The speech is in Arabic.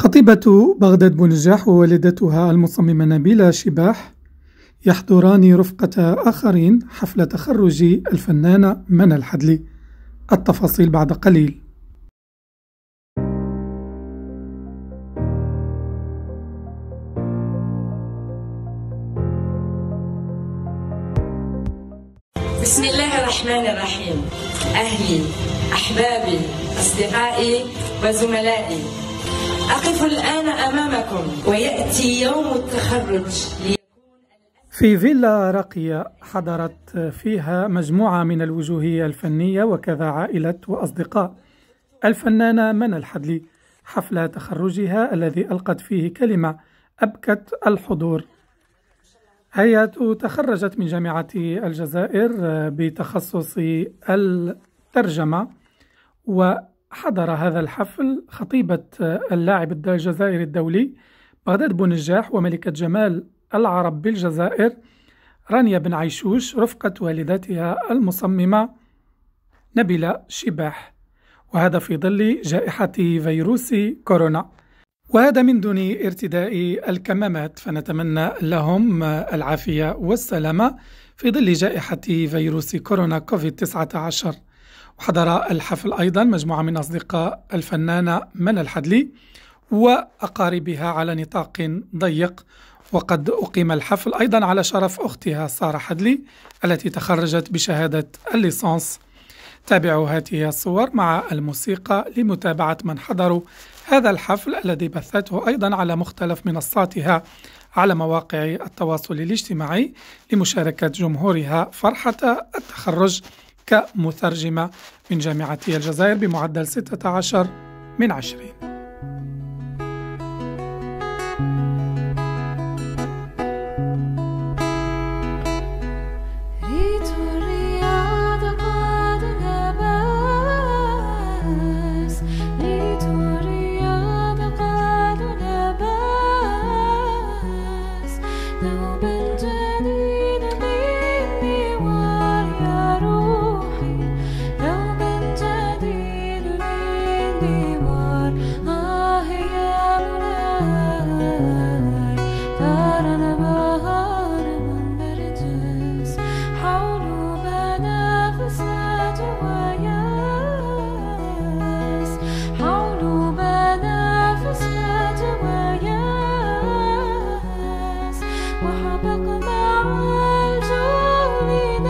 خطيبة بغداد بونجاح ووالدتها المصممة نبيلة شباح يحضران رفقة آخرين حفل تخرج الفنانة منى الحدلي. التفاصيل بعد قليل. بسم الله الرحمن الرحيم. أهلي أحبابي أصدقائي وزملائي أقف الآن أمامكم ويأتي يوم التخرج. في فيلا راقية حضرت فيها مجموعة من الوجوه الفنية وكذا عائلة وأصدقاء. الفنانة منى الحدلي حفل تخرجها الذي ألقت فيه كلمة أبكت الحضور. هي تخرجت من جامعة الجزائر بتخصص الترجمة وحضر هذا الحفل خطيبة اللاعب الجزائري الدولي بغداد بونجاح وملكة جمال العرب بالجزائر رانيا بن عيشوش رفقة والدتها المصممة نبيلة شباح وهذا في ظل جائحة فيروس كورونا. وهذا من دون ارتداء الكمامات فنتمنى لهم العافية والسلامة في ظل جائحة فيروس كورونا كوفيد 19 وحضر الحفل أيضا مجموعة من أصدقاء الفنانة منى الحدلي وأقاربها على نطاق ضيق وقد أقيم الحفل أيضا على شرف أختها سارة حدلي التي تخرجت بشهادة الليسانس. تابعوا هذه الصور مع الموسيقى لمتابعة من حضروا هذا الحفل الذي بثته أيضا على مختلف منصاتها على مواقع التواصل الاجتماعي لمشاركة جمهورها فرحة التخرج. كمترجمة من جامعة الجزائر بمعدل 16 من 20 وحدك مع الجود